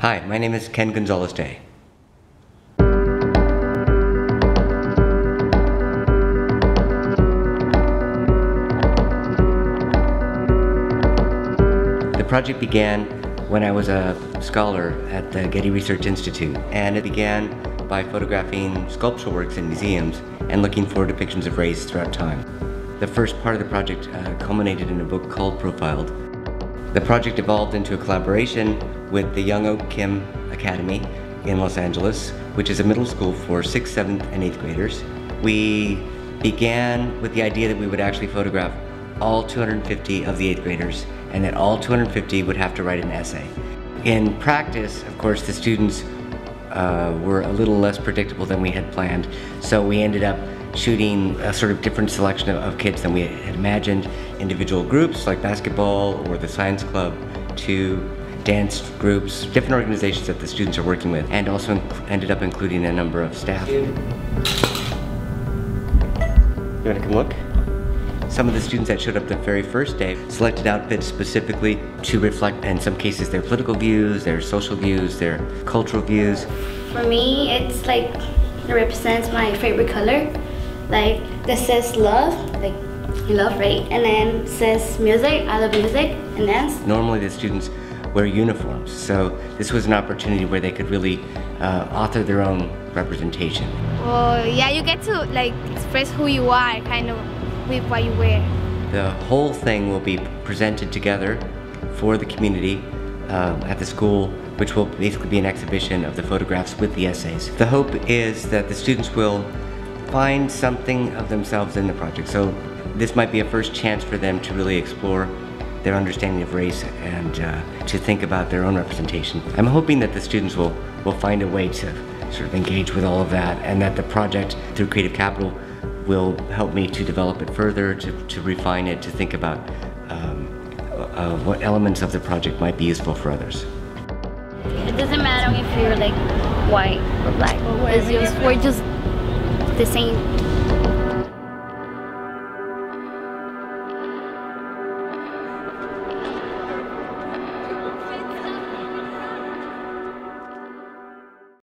Hi, my name is Ken Gonzales-Day. The project began when I was a scholar at the Getty Research Institute, and it began by photographing sculptural works in museums and looking for depictions of race throughout time. The first part of the project uh, culminated in a book called Profiled. The project evolved into a collaboration with the Young Oak Kim Academy in Los Angeles, which is a middle school for 6th, 7th, and 8th graders. We began with the idea that we would actually photograph all 250 of the 8th graders and that all 250 would have to write an essay. In practice, of course, the students uh, were a little less predictable than we had planned, so we ended up shooting a sort of different selection of, of kids than we had imagined. Individual groups like basketball or the science club to dance groups, different organizations that the students are working with, and also ended up including a number of staff. You wanna come look? Some of the students that showed up the very first day selected outfits specifically to reflect, in some cases, their political views, their social views, their cultural views. For me, it's like, it represents my favorite color. Like, this says love, like, you love, right? And then says music, I love music and dance. Normally the students wear uniforms, so this was an opportunity where they could really uh, author their own representation. Well, yeah, you get to like express who you are, kind of with what you wear. The whole thing will be presented together for the community uh, at the school, which will basically be an exhibition of the photographs with the essays. The hope is that the students will find something of themselves in the project. So this might be a first chance for them to really explore their understanding of race and uh, to think about their own representation. I'm hoping that the students will, will find a way to sort of engage with all of that and that the project through Creative Capital will help me to develop it further, to, to refine it, to think about um, uh, what elements of the project might be useful for others. It doesn't matter if you're like white or black. It's just, we're just the same